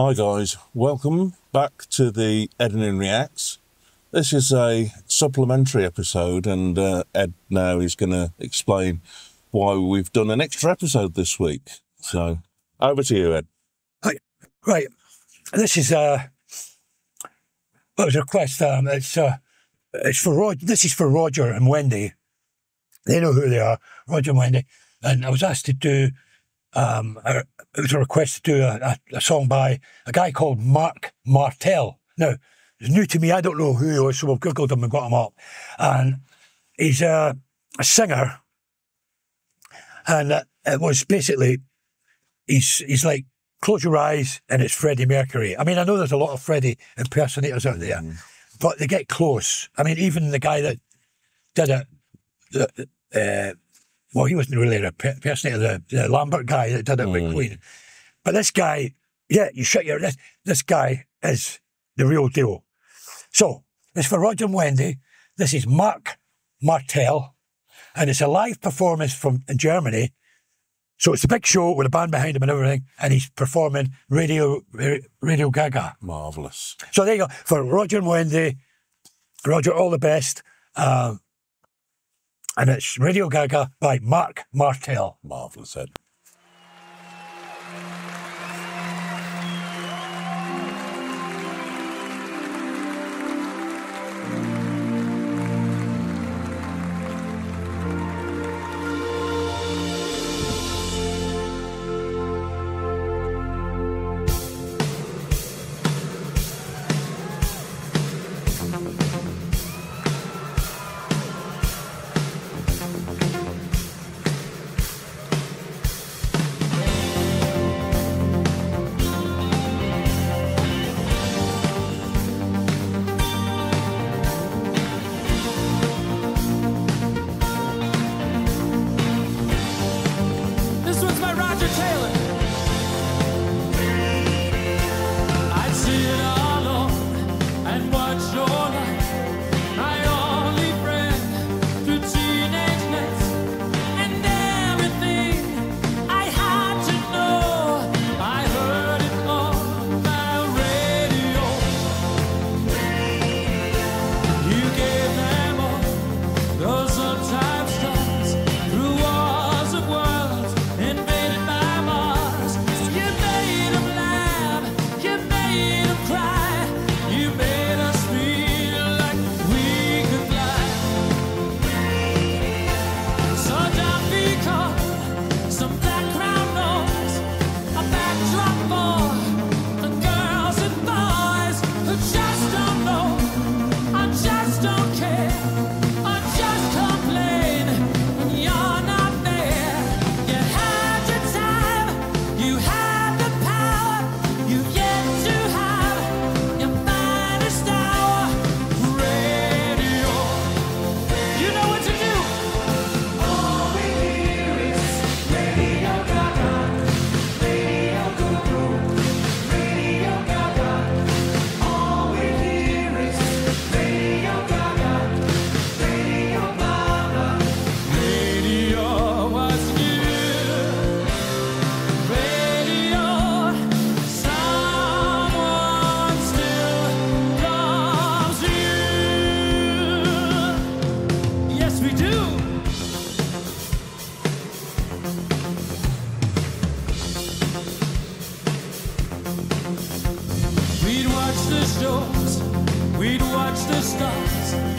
Hi guys, welcome back to the Eddian Reacts. This is a supplementary episode, and uh, Ed now is going to explain why we've done an extra episode this week. So, over to you, Ed. Right, right. This is uh, well, it was a request. Um, it's uh, it's for Roger. This is for Roger and Wendy. They know who they are, Roger and Wendy. And I was asked to do um, a, it was a request to do a, a, a, song by a guy called Marc Martel. Now, it's new to me. I don't know who he was, so I've googled him and got him up. And he's a, a singer, and uh, it was basically he's he's like close your eyes and it's Freddie Mercury. I mean, I know there's a lot of Freddie impersonators out there, mm. but they get close. I mean, even the guy that did it, the, uh, well, he wasn't really a impersonator, the, the Lambert guy that did it mm. with Queen. But this guy, yeah, you shut your, this, this guy is the real deal. So, it's for Roger and Wendy. This is Marc Martel, and it's a live performance from Germany so it's a big show with a band behind him and everything, and he's performing Radio Radio Ga Ga. Marvelous. So there you go for Roger and Wendy. Roger, all the best. Um, and it's Radio Ga Ga by Marc Martel. Marvelous, Ed. my Roger Taylor. something vision.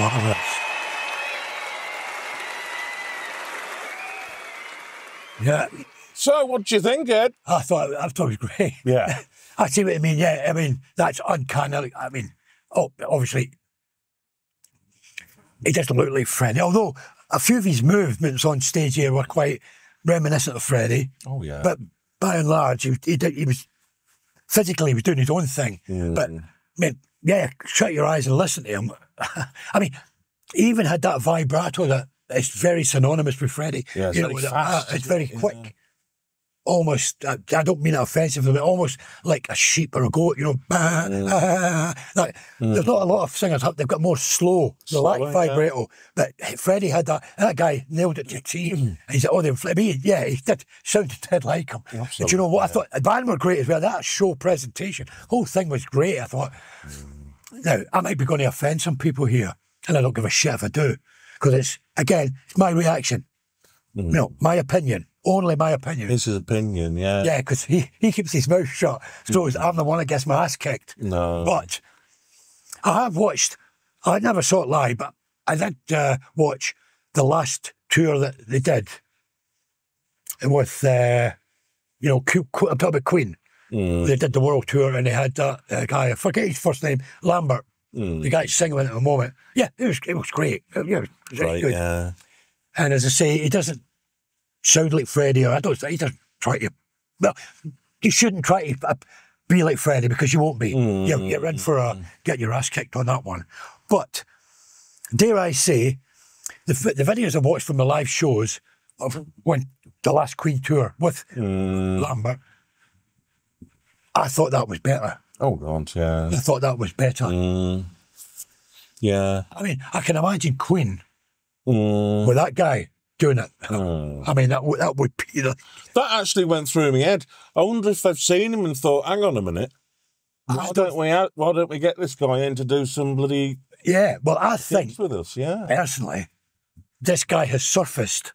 Marvellous. Yeah, So, what do you think, Ed? I thought I thought it was great. Yeah. I see what you mean. Yeah, I mean that's uncanny. I mean, oh, obviously, he doesn't look like Freddie. Although a few of his movements on stage here were quite reminiscent of Freddie. Oh, yeah. But by and large, he, he, did, he was physically he was doing his own thing. But I mean, yeah, shut your eyes and listen to him. I mean, he even had that vibrato that is very synonymous with Freddie. Yeah, it's you know, very fast, uh, it's very quick. Almost, I, I don't mean it offensively, but almost like a sheep or a goat, you know. bah, ah, like, hmm. There's not a lot of singers, they've got more slow, lack Slower, yeah. vibrato. But Freddie had that, that guy nailed it to a T. Hmm. And he said, oh, they, I mean, yeah, he did, sounded dead like him. And do you know what? I thought the band were great as well. That show presentation, whole thing was great. I thought, hmm. now, I might be going to offend some people here, and I don't give a shit if I do, because it's, again, it's my reaction. You know, my opinion, only my opinion. It's his opinion, yeah. yeah, because he, he keeps his mouth shut, so it's- I'm the one that gets my ass kicked. No. But I have watched, I never saw it live, but I did uh, watch the last tour that they did with, uh, you know, Q, Q, I'm talking about Queen. Mm. They did the world tour and they had that uh, guy, I forget his first name, Lambert. Mm. The guy singing at the moment. Yeah, it was it was great. Uh, Yeah, it was Right, good. yeah. And as I say, he doesn't sound like Freddie, or I don't. He doesn't try to. Well, you shouldn't try to uh, be like Freddie because you won't be. You're, you're in for a get your ass kicked on that one. But dare I say, the the videos I watched from the live shows of when the last Queen tour with Mm. Lambert, I thought that was better. Oh, God, yeah. I thought that was better. Mm. Yeah. I mean, I can imagine Queen Mm. with that guy doing it. Mm. I mean, that would that would be the. That actually went through my head. I wonder if they've seen him and thought, hang on a minute. Why don't we out, why don't we get this guy in to do some bloody Yeah, well, I think with us? Yeah. personally, this guy has surfaced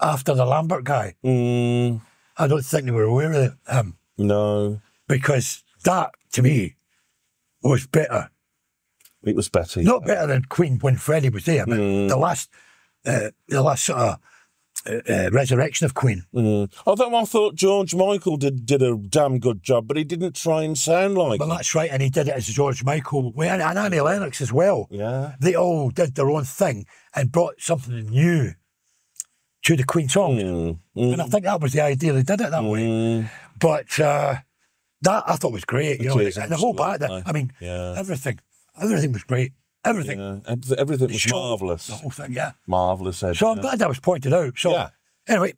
after the Lambert guy. Mm, I don't think they were aware of him no. because that, to me, was better. It was better Not better than Queen when Freddie was there, but the last, uh, the last sort of uh, uh, resurrection of Queen. Mm. Although I thought George Michael did, did a damn good job, but he didn't try and sound like Well, him. that's right, and he did it as George Michael and, and Annie Lennox as well. Yeah. They all did their own thing and brought something new to the Queen songs. Mm, mm, And I think that was the idea. They did it that way. mm. But uh, that I thought was great. You It know, and the whole back. I mean, Yeah. everything, everything was great. Everything, Yeah. Everything was marvellous. the whole thing. Yeah. Marvellous, Ed. So I'm glad that was pointed out. So Yeah. anyway,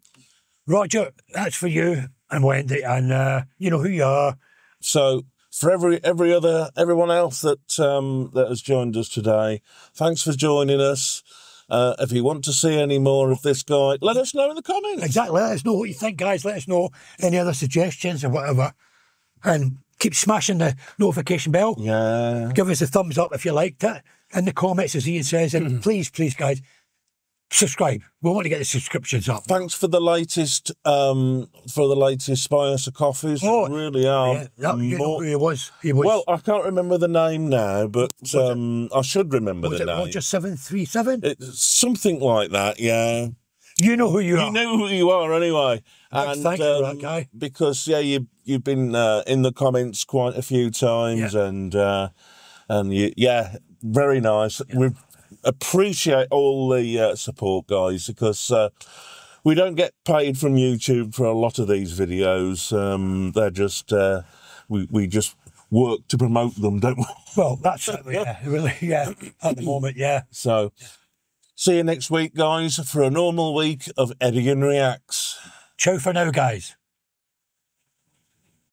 Roger, that's for you and Wendy, and uh, you know who you are. So for every every other everyone else that um, that has joined us today, thanks for joining us. Uh, if you want to see any more of this guy, let us know in the comments. Exactly. Let us know what you think, guys. Let us know any other suggestions or whatever, and keep smashing the notification bell. Yeah. Give us a thumbs up if you liked it in the comments, as Ian says, Mm-hmm. and please, please, guys, subscribe. We want to get the subscriptions up. Thanks for the latest um, for the latest Us coffees. Oh, They really are. Yeah, that, you know more- who he was. He was. well, I can't remember the name now, but um, I should remember was the it name. Roger seven three seven? It's something like that, yeah. You know who you, You are. You know who you are anyway. And, thanks for that, um, guy. Because yeah, you you've been uh, in the comments quite a few times, and uh, and you, yeah, very nice. We appreciate all the uh, support, guys, because uh, we don't get paid from YouTube for a lot of these videos. Um, they're just uh, we we just work to promote them, don't we? Well, that's. Yeah, really. Yeah, at the moment, yeah. So. See you next week, guys, for a normal week of Eddian Reacts. Ciao for now, guys.